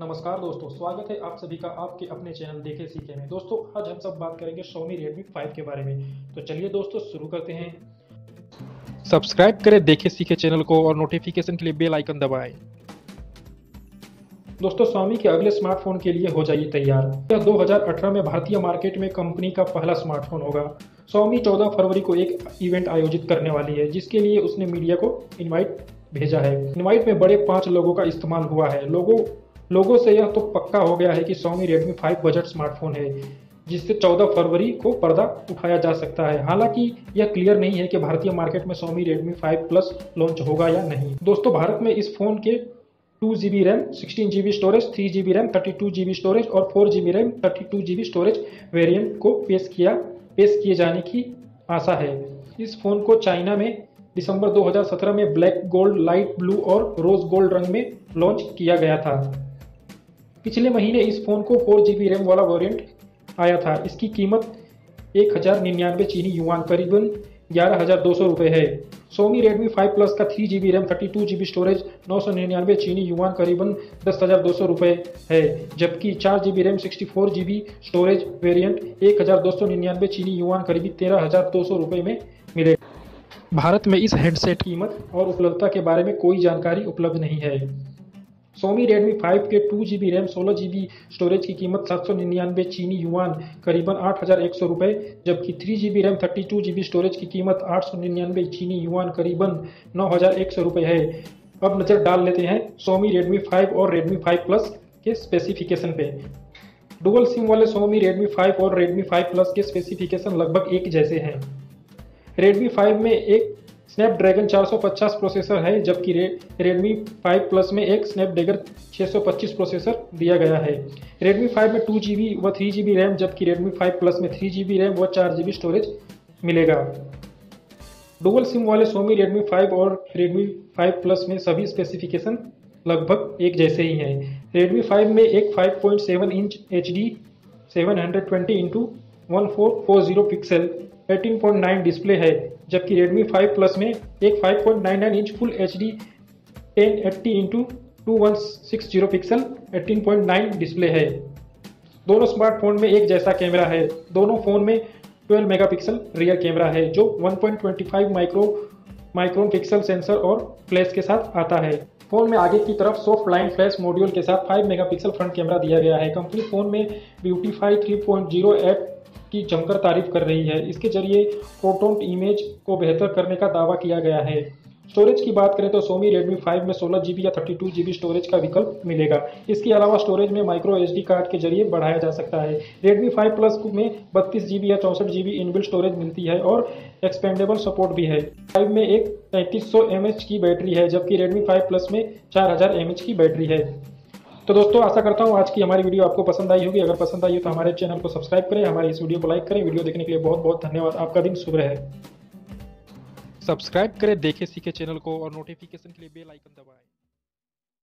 नमस्कार दोस्तों, स्वागत है आप सभी का आपके अपने चैनल देखे सीखे में। दोस्तों, आज हम सब बात करेंगे Xiaomi Redmi 5 के बारे में। तो चलिए दोस्तों, शुरू करते हैं। सब्सक्राइब करें, देखे सीखे चैनल को और नोटिफिकेशन के लिए बेल आइकन दबाएँ। दोस्तों, Xiaomi के अगले स्मार्टफ़ोन के लिए हो जाइए तैयार। यह 2018 में भारतीय मार्केट में कंपनी का पहला स्मार्टफ़ोन होगा। स्वामी 14 फरवरी को एक इवेंट आयोजित करने वाली है, जिसके लिए उसने मीडिया को इनवाइट भेजा है। इनवाइट में बड़े पाँच लोगों का इस्तेमाल हुआ है। लोगों लोगों से यह तो पक्का हो गया है कि Xiaomi Redmi 5 बजट स्मार्टफ़ोन है, जिससे 14 फरवरी को पर्दा उठाया जा सकता है। हालाँकि यह क्लियर नहीं है कि भारतीय मार्केट में सोमी रेडमी 5 प्लस लॉन्च होगा या नहीं। दोस्तों, भारत में इस फ़ोन के two G B RAM sixteen G B storage three G B RAM thirty two G B storage और four G B RAM thirty two G B storage variant को पेश किया, पेश किए जाने की आशा है। इस फ़ोन को चाइना में दिसंबर 2017 में ब्लैक गोल्ड लाइट ब्लू और रोज गोल्ड रंग में लॉन्च किया गया था। पिछले महीने इस फ़ोन को फोर जी रैम वाला वेरिएंट आया था। इसकी कीमत एक हज़ार निन्यानवे चीनी युआन करीबन ग्यारह हज़ार दो सौ रुपये है। सोमी रेडमी फाइव प्लस का three G B RAM thirty two G B storage नौ सौ निन्यानवे चीनी युआन करीबन दस हज़ार दो सौ रुपये है। जबकि चार G B RAM sixty four G B storage variant एक हज़ार दो सौ निन्यानवे चीनी युआन करीबी तेरह हज़ार दो सौ रुपये में मिले। भारत में इस हेडसेट कीमत और उपलब्धता के बारे में कोई जानकारी उपलब्ध नहीं है। सोमी रेडमी 5 के टू जी बी रैम सोलह जी बी स्टोरेज की कीमत सात सौ निन्यानवे चीनी युआन करीबन आठ हज़ार एक सौ रुपये जबकि three G B RAM thirty two G B storage की कीमत आठ सौ निन्यानवे चीनी युआन करीबन नौ हज़ार एक सौ रुपये है। अब नज़र डाल लेते हैं सोमी रेडमी 5 और रेडमी 5 प्लस के स्पेसिफिकेशन पे। डुअल सिम वाले सोमी रेडमी 5 और रेडमी 5 प्लस के स्पेसिफिकेशन लगभग एक जैसे हैं। रेडमी 5 में एक स्नैपड्रैगन 450 प्रोसेसर है जबकि रे, रेडमी 5 प्लस में एक स्नैपड्रैगन 625 प्रोसेसर दिया गया है। रेडमी 5 में टू जी व थ्री जी रैम जबकि रेडमी 5 प्लस में थ्री जी रैम व चार GB स्टोरेज मिलेगा। डुअल सिम वाले सोमी रेडमी 5 और रेडमी 5 प्लस में सभी स्पेसिफिकेशन लगभग एक जैसे ही हैं। रेडमी 5 में एक 5.7 inch H D seven hundred twenty into one four four zero pixel 18.9 display है, जबकि Redmi 5 Plus में एक 5.99 inch full H D ten eighty into two one six zero pixel 18.9 display है। दोनों स्मार्टफ़ोन में एक जैसा कैमरा है, दोनों फ़ोन में 12 मेगापिक्सल रियर कैमरा है, जो 1.25 माइक्रो माइक्रोन पिक्सल सेंसर और फ्लैश के साथ आता है। फ़ोन में आगे की तरफ़ सॉफ्ट लाइन फ्लैश मॉड्यूल के साथ 5 मेगापिक्सल फ्रंट कैमरा दिया गया है। कंपनी फ़ोन में ब्यूटीफाई 3.0 ऐप की जमकर तारीफ़ कर रही है। इसके ज़रिए प्रोटोन इमेज को बेहतर करने का दावा किया गया है। स्टोरेज की बात करें तो सोमी रेडमी 5 में सोलह जी या थर्टी टू जी स्टोरेज का विकल्प मिलेगा। इसके अलावा स्टोरेज में माइक्रो एच कार्ड के ज़रिए बढ़ाया जा सकता है। रेडमी 5 प्लस में बत्तीस जी या चौंसठ जी इनबिल्ट स्टोरेज मिलती है और एक्सपेंडेबल सपोर्ट भी है। 5 में एक तैंतीस सौ की बैटरी है, जबकि रेडमी फाइव प्लस में चार हज़ार की बैटरी है। तो दोस्तों, आशा करता हूँ आज की हमारी वीडियो आपको पसंद आई होगी। अगर पसंद आई हो तो हमारे चैनल को सब्सक्राइब करें, हमारे इस वीडियो को लाइक करें। वीडियो देखने के लिए बहुत बहुत धन्यवाद। आपका दिन शुभ रहे। सब्सक्राइब करें देखें सीखे चैनल को और नोटिफिकेशन के लिए बेल आइकन दबाएँ।